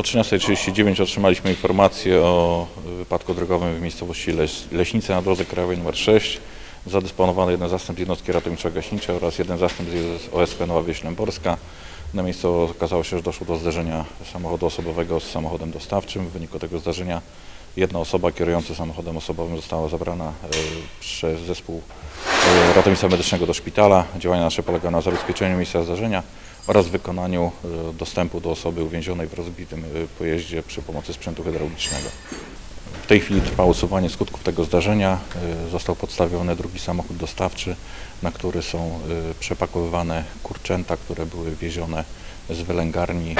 O 13.39 otrzymaliśmy informację o wypadku drogowym w miejscowości Leś, Leśnice na drodze krajowej nr 6. Zadysponowano jeden zastęp jednostki ratowniczo-gaśniczej oraz jeden zastęp z OSP Nowa Wieś Lęborska. Na miejscu okazało się, że doszło do zderzenia samochodu osobowego z samochodem dostawczym. W wyniku tego zdarzenia jedna osoba kierująca samochodem osobowym została zabrana e, przez zespół ratownictwa medycznego do szpitala. Działania nasze polegają na zabezpieczeniu miejsca zdarzenia oraz wykonaniu e, dostępu do osoby uwięzionej w rozbitym e, pojeździe przy pomocy sprzętu hydraulicznego. W tej chwili trwa usuwanie skutków tego zdarzenia. Został podstawiony drugi samochód dostawczy, na który są przepakowywane kurczęta, które były wiezione z wylęgarni.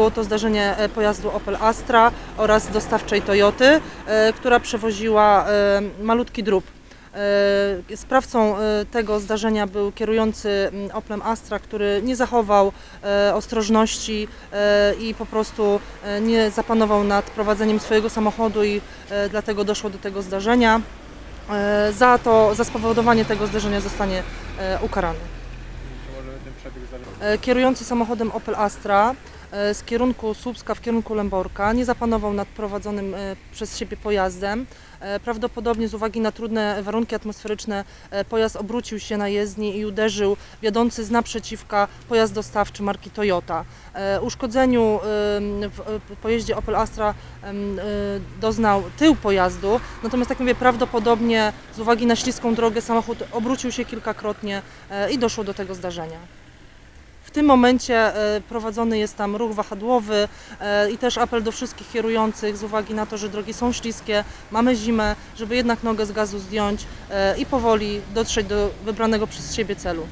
Było to zdarzenie e, pojazdu Opel Astra oraz dostawczej Toyoty, e, która przewoziła e, malutki drób. Sprawcą tego zdarzenia był kierujący m, Oplem Astra, który nie zachował ostrożności i po prostu nie zapanował nad prowadzeniem swojego samochodu i dlatego doszło do tego zdarzenia. Za to, za spowodowanie tego zdarzenia zostanie ukarany. Kierujący samochodem Opel Astra z kierunku Słupska w kierunku Lęborka nie zapanował nad prowadzonym e, przez siebie pojazdem. E, Prawdopodobnie z uwagi na trudne warunki atmosferyczne e, pojazd obrócił się na jezdni i uderzył wiodący z naprzeciwka pojazd dostawczy marki Toyota. E, Uszkodzeniu w e, pojeździe Opel Astra e, doznał tył pojazdu, natomiast tak mówię, prawdopodobnie z uwagi na śliską drogę samochód obrócił się kilkakrotnie e, i doszło do tego zdarzenia. W tym momencie e, prowadzony jest tam ruch wahadłowy e, i też apel do wszystkich kierujących z uwagi na to, że drogi są śliskie, mamy zimę, żeby jednak nogę z gazu zdjąć e, i powoli dotrzeć do wybranego przez siebie celu.